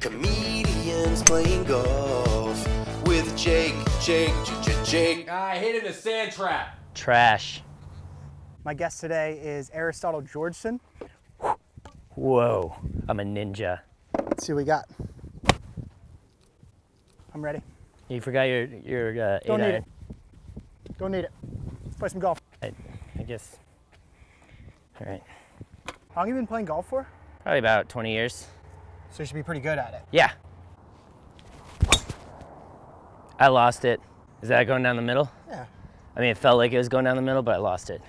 Comedians playing golf with Jake, Jake, Jake, Jake. I hit in a sand trap. Trash. My guest today is Aristotle Georgeson. Whoa, I'm a ninja. Let's see what we got. I'm ready. You forgot your your uh, Don't eight need iron. it. Don't need it. Let's play some golf. I, I guess. All right. How long have you been playing golf for? Probably about 20 years. So you should be pretty good at it. Yeah. I lost it. Is that going down the middle? Yeah. I mean, it felt like it was going down the middle, but I lost it.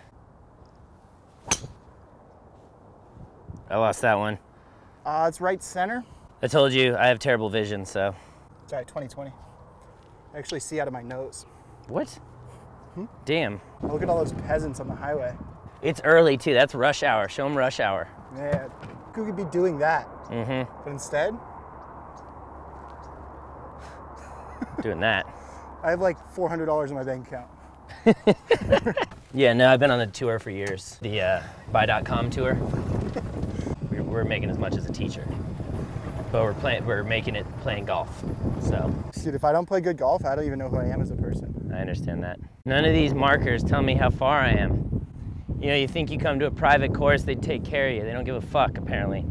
I lost that one. Uh, it's right center. I told you I have terrible vision, so. Sorry, 2020. I actually see out of my nose. What? Hmm? Damn. Look at all those peasants on the highway. It's early too. That's rush hour. Show them rush hour. Yeah, who could be doing that? Mm But instead. Doing that. I have like $400 in my bank account. Yeah, no, I've been on the tour for years. The uh, Buy.com tour. We're, we're making as much as a teacher, but we're playing. We're making it playing golf. So Dude, if I don't play good golf, I don't even know who I am as a person. I understand that. None of these markers tell me how far I am. You know, you think you come to a private course, they take care of you. They don't give a fuck, apparently.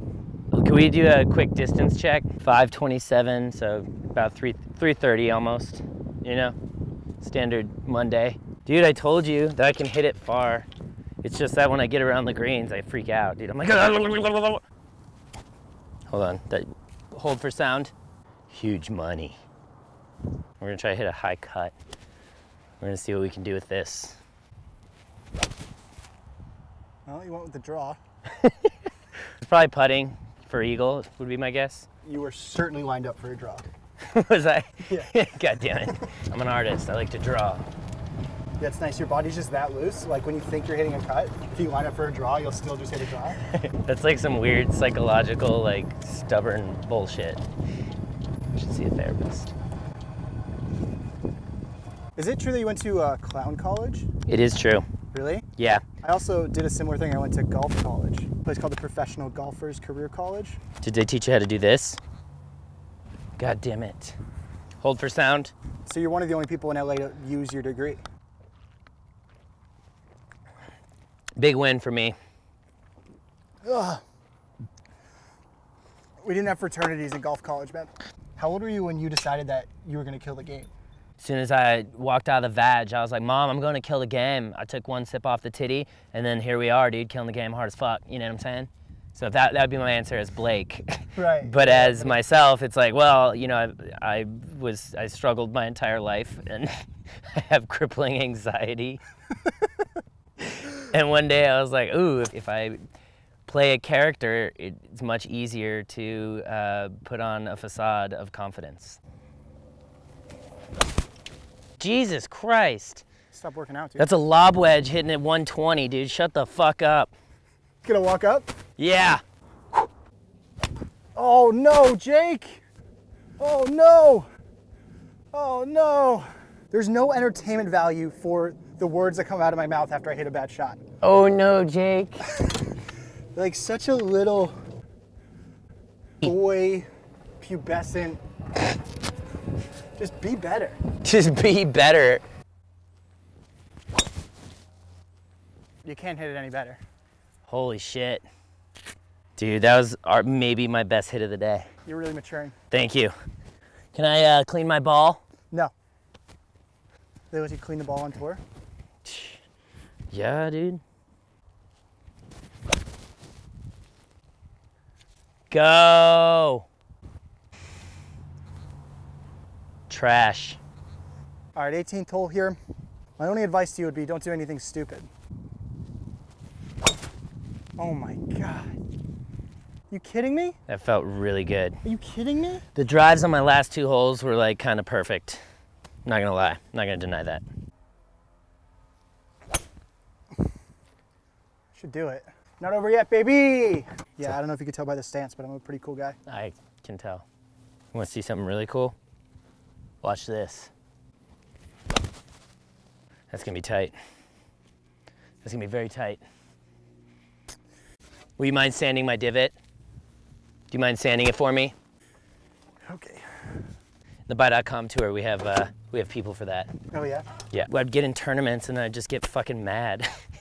Can we do a quick distance check? 527, so about 3 330 almost. You know, standard Monday. Dude, I told you that I can hit it far. It's just that when I get around the greens, I freak out, dude. I'm like, hold on, that, hold for sound. Huge money. We're gonna try to hit a high cut. We're gonna see what we can do with this. Well, you went with the draw. It's probably putting for eagle would be my guess. You were certainly lined up for a draw. Was I? Yeah. God damn it! I'm an artist. I like to draw. That's nice. Your body's just that loose. Like when you think you're hitting a cut, if you line up for a draw, you'll still just hit a draw. That's like some weird psychological, like stubborn bullshit. You should see a therapist. Is it true that you went to uh, clown college? It is true. Really? Yeah. I also did a similar thing. I went to golf college, place called the Professional Golfers Career College. Did they teach you how to do this? God damn it. Hold for sound. So you're one of the only people in LA to use your degree. Big win for me. Ugh. We didn't have fraternities in golf college, man. How old were you when you decided that you were going to kill the game? As soon as I walked out of the vag, I was like, Mom, I'm going to kill the game. I took one sip off the titty, and then here we are, dude, killing the game hard as fuck. You know what I'm saying? So that that would be my answer as Blake. Right. but as myself, it's like, well, you know, I, I was I struggled my entire life, and I have crippling anxiety. and one day I was like, ooh, if, if I play a character, it's much easier to uh, put on a facade of confidence. Jesus Christ. Stop working out, dude. That's a lob wedge hitting at 120, dude. Shut the fuck up. Gonna walk up? Yeah. Oh no, Jake! Oh no! Oh no! There's no entertainment value for the words that come out of my mouth after I hit a bad shot. Oh no, Jake. Like such a little boy, pubescent. Just be better. Just be better. You can't hit it any better. Holy shit. Dude, that was our, maybe my best hit of the day. You're really maturing. Thank you. Can I uh, clean my ball? No. They let you clean the ball on tour? Yeah, dude. Go. Trash. All right, 18th hole here. My only advice to you would be don't do anything stupid. Oh my God. You kidding me? That felt really good. Are you kidding me? The drives on my last two holes were like kind of perfect. Not gonna lie, not gonna deny that. Should do it. Not over yet, baby. Yeah, I don't know if you could tell by the stance, but I'm a pretty cool guy. I can tell. You wanna see something really cool? Watch this. That's gonna be tight. That's gonna be very tight. Will you mind sanding my divot? Do you mind sanding it for me? Okay. The Buy.com tour, we have uh, we have people for that. Oh yeah. Yeah, I'd get in tournaments and I'd just get fucking mad.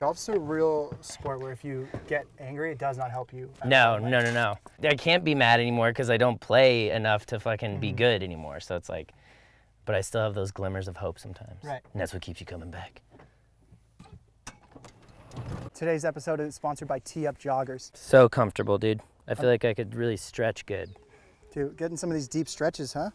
Golf's a real sport where if you get angry, it does not help you. no, no, no, no. I can't be mad anymore because I don't play enough to fucking be mm-hmm. good anymore. So it's like, but I still have those glimmers of hope sometimes. Right. And that's what keeps you coming back. Today's episode is sponsored by Tee Up Joggers. So comfortable, dude. I feel like I could really stretch good. Dude, getting some of these deep stretches, huh?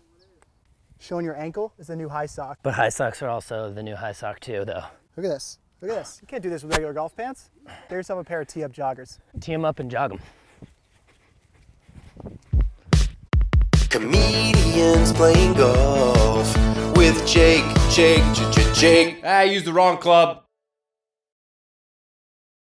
Showing your ankle is the new high sock. But high socks are also the new high sock too, though. Look at this. Look at this. You can't do this with regular golf pants. Get yourself a pair of Tee Up Joggers. Tee them up and jog them. Comedians playing golf with Jake, Jake, J- J- Jake. Ah, I used the wrong club.